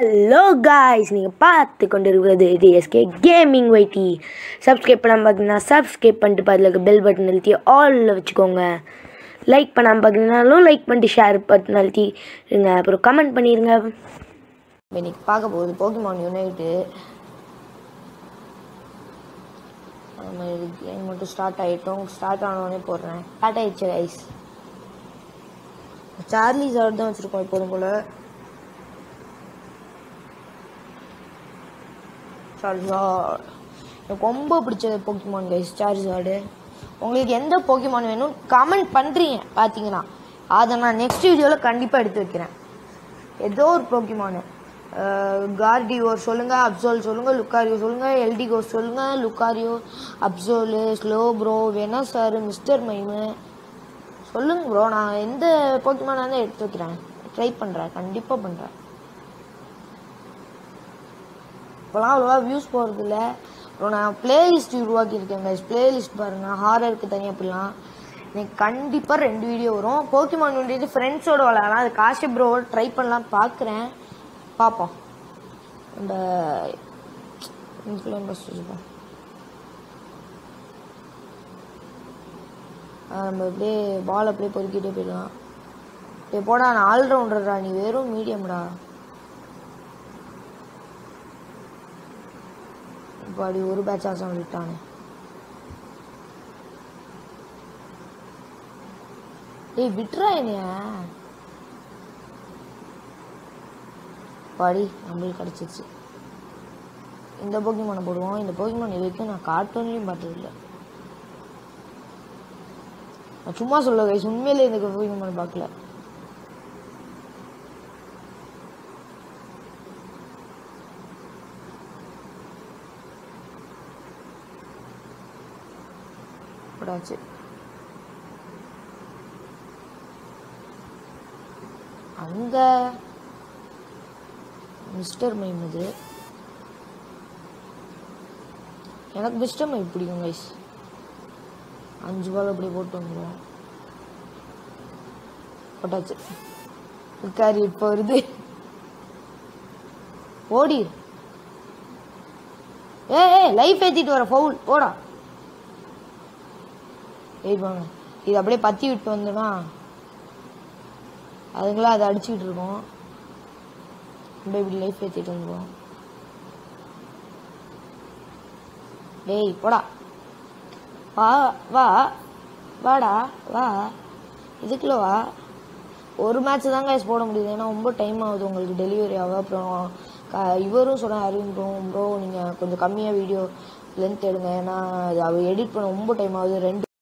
Hello guys நீங்கள் பார்த்து கொண்டு இருக்கிறது டிஎஸ்கே கேமிங் வைட்டி சப்ஸ்கிரைப் பண்ணாமல் பார்த்தீங்கன்னா சப்ஸ்கிரைப் பண்ணிட்டு பதில் பெல் பட்டன் அழுத்தி ஆலில் வச்சுக்கோங்க. லைக் பண்ணாமல் பார்த்தீங்கன்னாலும் லைக் பண்ணிட்டு ஷேர் பட்டன் அழுத்தி இருங்க. அப்புறம் கமெண்ட் பண்ணிடுங்க இன்னைக்கு பார்க்க போகுது போக்கிமான் யுனைட்டு கேம் மட்டும் ஸ்டார்ட் ஆகிட்டோம் ஸ்டார்ட் ஆனோடனே போடுறேன். ஸ்டார்ட் ஆகிடுச்சு கைஸ் சார்லி சார் தான் வச்சுருக்கோம் எப்போதும் போல். சார்ஜார் எனக்கு ரொம்ப பிடிச்சது போக்கிமான் கைஸ் சார்ஜார்டு உங்களுக்கு எந்த போக்கிமான் வேணும் கமெண்ட் பண்ணுறீங்க பார்த்தீங்கன்னா அதை நான் நெக்ஸ்ட் வீடியோவில் கண்டிப்பாக எடுத்து வைக்கிறேன். ஏதோ ஒரு போக்கிமானு கார்டியோர் சொல்லுங்கள் அப்சோல் சொல்லுங்கள் லுக்காரியோ சொல்லுங்கள் எல்டிகோ சொல்லுங்கள் லுக்காரியோ அப்சோலு ஸ்லோ ப்ரோ வேணா சார் மிஸ்டர் மைமு சொல்லுங்க ப்ரோ நான் எந்த போக்கிமானாக எடுத்து வைக்கிறேன். ட்ரை பண்ணுறேன் கண்டிப்பாக பண்ணுறேன் இப்போலாம் அவ்வளோவா வியூஸ் போகிறது இல்லை அப்புறம் நான் பிளேலிஸ்ட் உருவாக்கியிருக்கேன் கைஸ் பிளேலிஸ்ட் பாருங்கள் ஹாரருக்கு தனியாக அப்படிலாம் எனக்கு கண்டிப்பாக ரெண்டு வீடியோ வரும். போக்கிமான் வந்துட்டு ஃப்ரெண்ட்ஸோட விளையாடலாம். அது காஷி ப்ரோவோட ட்ரை பண்ணலாம் பார்க்குறேன் பார்ப்போம் அந்த இன்ஃப்ளூயன்ஸ் வச்சுப்போம் நம்ம அப்படியே பால் அப்படியே பொறுக்கிட்டே போயிடலாம். இப்போ போடா நான் ஆல்ரவுண்டர்டா நீ வெறும் மீடியம்டா அப்படி ஒரு பேட்ச் ஆசம் விட்டானே. ஏய் விட்டுறா என்னைய. பாடி நம்மளுக்கு கிடச்சிருச்சு. இந்த போக்கிமானை போடுவோம். இந்த போக்கிமான் இது வரைக்கும் நான் கார்ட்டூன்லேயும் பார்த்ததில்ல. நான் சும்மா சொல்ல கைஸ் உண்மையிலே இந்த போக்கிமான் பார்க்கல. போடாச்சு அங்க மிஸ்டர் மைம் இது எனக்கு மிஸ்டர் மைம் பிடிக்கும் கைஸ் அஞ்சு பால் அப்படி போட்டு வந்துடுவோம் போட்டாச்சு. உட்காரி இப்போ வருது. ஓடி. ஏ ஏ லைஃப் ஏற்றிட்டு வர ஃபவுல் போடா. எரிப்பாங்க இது அப்படியே பற்றி விட்டு வந்தோன்னா அதுங்களா அதை அடிச்சுக்கிட்டு இருக்கோம். அப்படியே இப்படி லைஃப் ஏற்றிட்டு வந்துடுவோம். டேய் போடா. வா வா வாடா வா. இதுக்குள்ள வா. ஒரு மேட்ச் தான் கைஸ் போட முடியுது. ஏன்னா ரொம்ப டைம் ஆகுது உங்களுக்கு டெலிவரி ஆக. அப்புறம் இவரும் சொன்னார் அறிவிப்போம் ப்ரோ ப்ரோ நீங்கள் கொஞ்சம் கம்மியாக வீடியோ லென்த் எடுங்க. ஏன்னா அது அவர் எடிட் பண்ண ரொம்ப டைம் ஆகுது. ரெண்டு